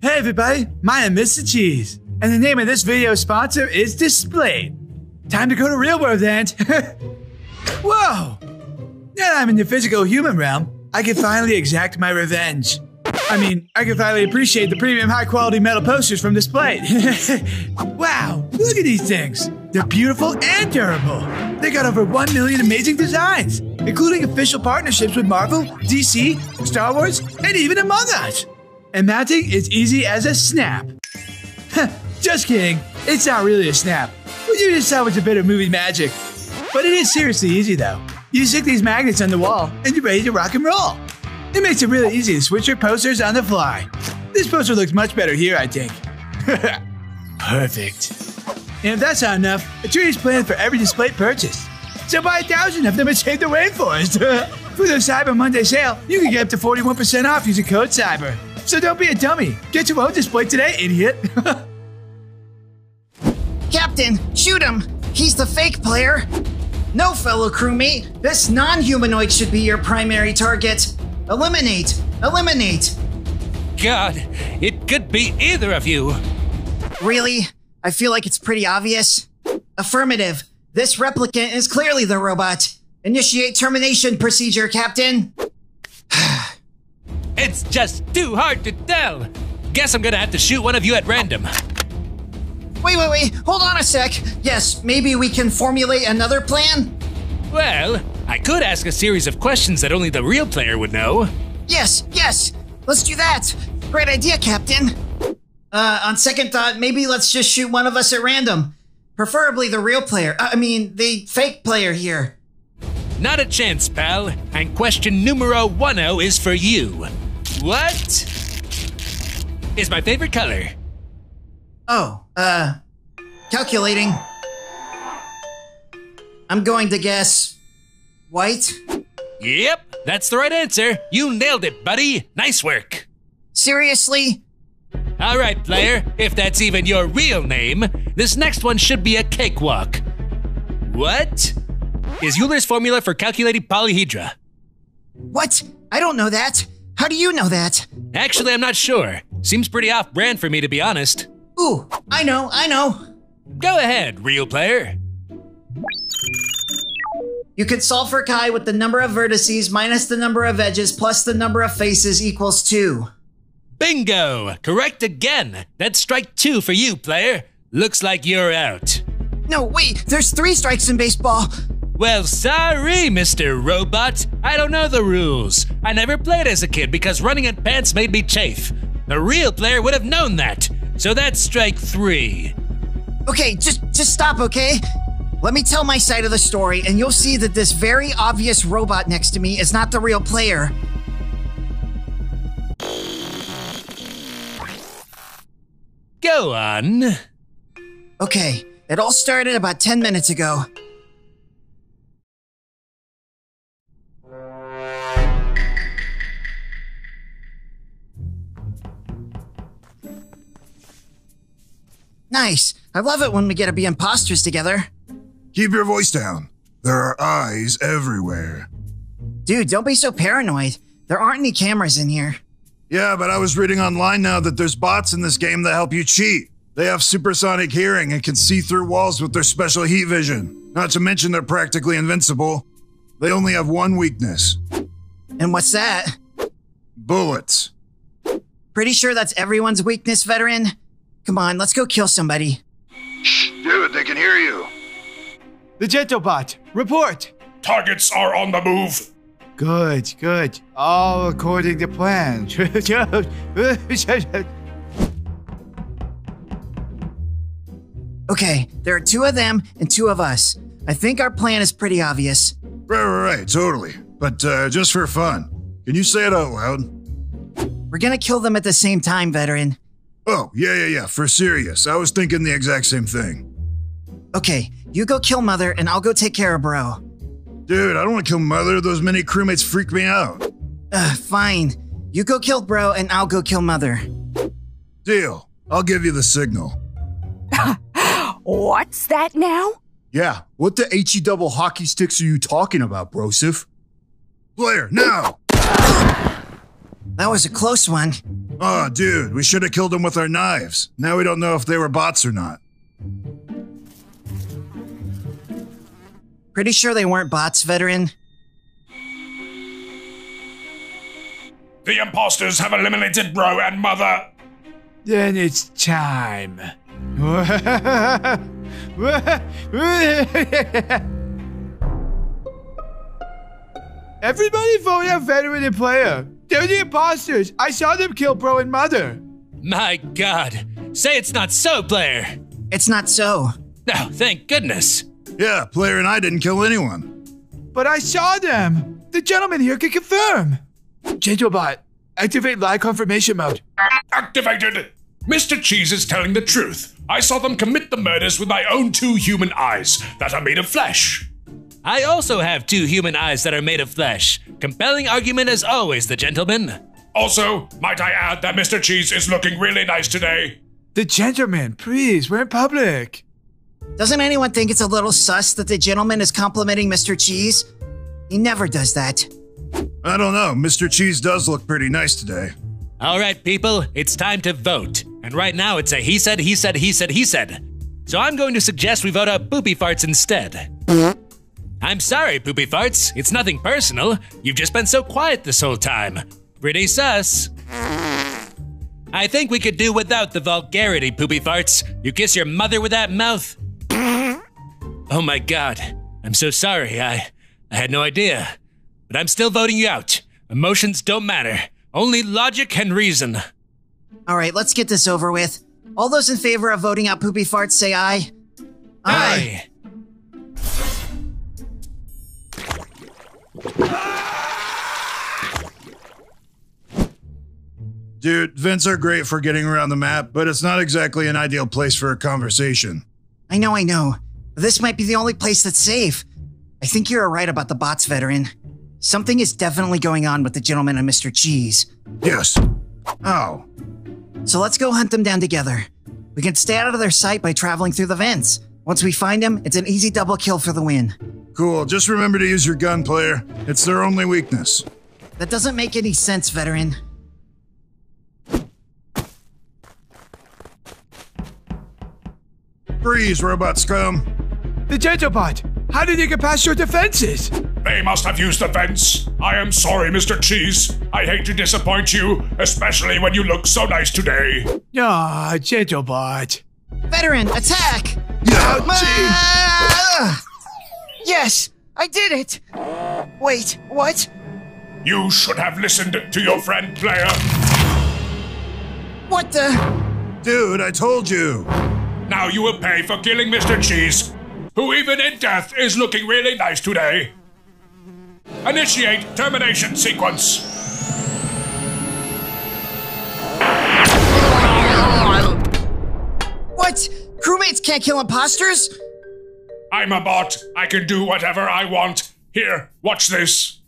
Hey everybody, my name is Mr. Cheese, and the name of this video sponsor is Displate. Time to go to real world end. Whoa! Now that I'm in the physical human realm, I can finally exact my revenge. I mean, I can finally appreciate the premium high quality metal posters from Displate. wow, look at these things. They're beautiful and durable. They got over 1 million amazing designs, including official partnerships with Marvel, DC, Star Wars, and even Among Us. And mounting is easy as a snap. Just kidding, it's not really a snap. You just saw it's a bit of movie magic. But it is seriously easy though. You stick these magnets on the wall and you're ready to rock and roll. It makes it really easy to switch your posters on the fly. This poster looks much better here, I think. Perfect. And if that's not enough, a tree is planned for every Displate purchase. So buy a thousand of them and save the rainforest. for the Cyber Monday sale, you can get up to 41% off using code CYBER. So don't be a dummy. Get your own Displate today, idiot. Captain, shoot him! He's the fake player! No, fellow crewmate, this non humanoid should be your primary target. Eliminate! Eliminate! God, it could be either of you. Really? I feel like it's pretty obvious. Affirmative. This replicant is clearly the robot. Initiate termination procedure, Captain. It's just too hard to tell. Guess I'm gonna have to shoot one of you at random. Wait, wait, wait. Hold on a sec. Yes, maybe we can formulate another plan? Well, I could ask a series of questions that only the real player would know. Yes, yes. Let's do that. Great idea, Captain. Uh, on second thought, maybe let's just shoot one of us at random. Preferably the real player. I mean, the fake player here. Not a chance, pal. And question numero uno is for you. What is my favorite color? Oh, uh, calculating. I'm going to guess white. Yep, that's the right answer. You nailed it, buddy. Nice work. Seriously? All right, player, if that's even your real name, this next one should be a cakewalk. What is Euler's formula for calculating polyhedra? What? I don't know that. How do you know that? Actually, I'm not sure. Seems pretty off brand for me, to be honest. Ooh, I know, I know. Go ahead, real player. You could solve for chi with the number of vertices minus the number of edges plus the number of faces equals 2. Bingo! Correct again. That's strike two for you, player. Looks like you're out. No, wait, there's three strikes in baseball. Well, sorry, Mr. Robot. I don't know the rules. I never played as a kid because running at pants made me chafe. The real player would have known that. So that's strike three. Okay, just just stop, okay? Let me tell my side of the story, and you'll see that this very obvious robot next to me is not the real player. Go on. Okay, it all started about 10 minutes ago. Nice. I love it when we get to be imposters together. Keep your voice down. There are eyes everywhere. Dude, don't be so paranoid. There aren't any cameras in here. Yeah, but I was reading online now that there's bots in this game that help you cheat. They have supersonic hearing and can see through walls with their special heat vision. Not to mention they're practically invincible. They only have one weakness. And what's that? Bullets. Pretty sure that's everyone's weakness, veteran? Come on, let's go kill somebody. Shh, dude, they can hear you. the Gentlebot, report. Targets are on the move. Good, good. All according to plan. Okay, there are two of them and two of us. I think our plan is pretty obvious. Right, right, right, totally. But uh, just for fun, can you say it out loud? We're gonna kill them at the same time, veteran. Oh, yeah, yeah, yeah, for serious. I was thinking the exact same thing. Okay, you go kill Mother and I'll go take care of Bro. Dude, I don't want to kill Mother. Those many crewmates freak me out. Ugh, fine. You go kill Bro and I'll go kill Mother. Deal. I'll give you the signal. What's that now? Yeah, what the HE double hockey sticks are you talking about, Brosif? Player, now! That was a close one. Oh, dude, we should have killed them with our knives. Now we don't know if they were bots or not. Pretty sure they weren't bots, veteran. The imposters have eliminated bro and mother. Then it's time. Everybody vote out veteran and player. They're the imposters. I saw them kill bro and mother. My god. Say it's not so, Player. It's not so. Oh, thank goodness. Yeah, player and I didn't kill anyone. But I saw them. The gentleman here can confirm. Gentlebot, activate lie confirmation mode. Activated. Mr. Cheese is telling the truth. I saw them commit the murders with my own two human eyes that are made of flesh. I also have two human eyes that are made of flesh. Compelling argument as always, the gentleman. Also, might I add that Mr. Cheese is looking really nice today? The gentleman, please, we're in public. Doesn't anyone think it's a little sus that the gentleman is complimenting Mr. Cheese? He never does that. I don't know. Mr. Cheese does look pretty nice today. All right, people, it's time to vote. And right now it's a he said, he said, he said, he said. So I'm going to suggest we vote out Poopy Farts instead. I'm sorry, Poopy Farts. It's nothing personal. You've just been so quiet this whole time. Pretty sus. I think we could do without the vulgarity, Poopy Farts. You kiss your mother with that mouth? Oh my god. I'm so sorry. I I had no idea. But I'm still voting you out. Emotions don't matter. Only logic and reason. All right, let's get this over with. All those in favor of voting out Poopy Farts say aye. Aye. Dude, vents are great for getting around the map, but it's not exactly an ideal place for a conversation. I know, I know. This might be the only place that's safe. I think you're right about the bots, veteran. Something is definitely going on with the gentleman and Mr. Cheese. Yes. Oh. So let's go hunt them down together. We can stay out of their sight by traveling through the vents. Once we find them, it's an easy double kill for the win. Cool. Just remember to use your gun, player. It's their only weakness. That doesn't make any sense, veteran. Freeze, robot scum. The Gentlebot, how did you get past your defenses? They must have used the vents. I am sorry, Mr. Cheese. I hate to disappoint you, especially when you look so nice today. Ah, Gentlebot. Veteran, attack! Yeah, Ah! Yes, I did it! Wait, what? You should have listened to your friend, player. What the? Dude, I told you. Now you will pay for killing Mr. Cheese, who even in death is looking really nice today. Initiate termination sequence. What? Crewmates can't kill imposters? I'm a bot. I can do whatever I want. Here, watch this.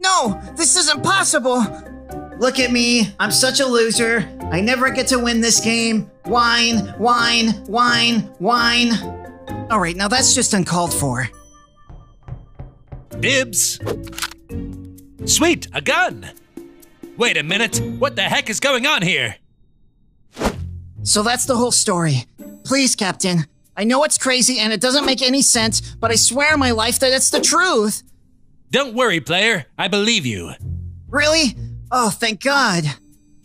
No, this is impossible! Look at me, I'm such a loser. I never get to win this game. Wine, wine, wine, wine. Alright, now that's just uncalled for. Dibs. Sweet, a gun. Wait a minute. What the heck is going on here? So that's the whole story. Please, Captain. I know it's crazy and it doesn't make any sense, but I swear on my life that it's the truth. Don't worry, player. I believe you. Really? Oh, thank God.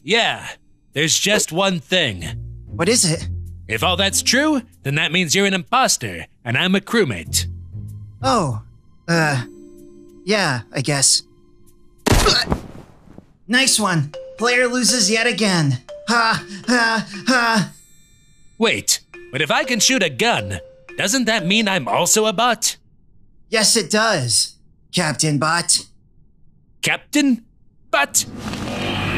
Yeah, there's just one thing. What is it? If all that's true, then that means you're an imposter, and I'm a crewmate. Oh, uh, yeah, I guess. nice one. Player loses yet again. Ha, ha, ha. Wait, but if I can shoot a gun, doesn't that mean I'm also a bot? Yes, it does, Captain Bot. Captain? But.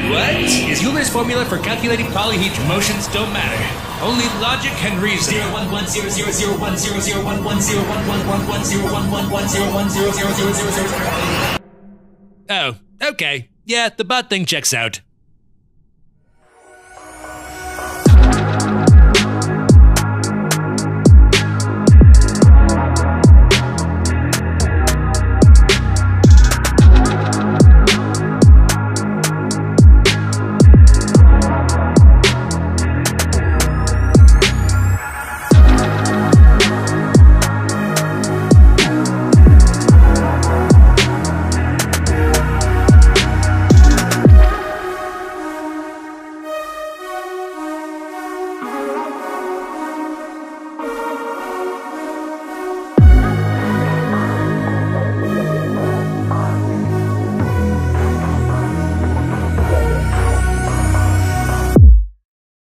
What? Is Euler's formula for calculating polyhedral motions don't matter. Only logic and reason. Zero one one zero zero zero one zero zero one one zero one one one one zero one one one zero one zero zero zero zero zero zero. Oh, okay. Yeah, the bot thing checks out.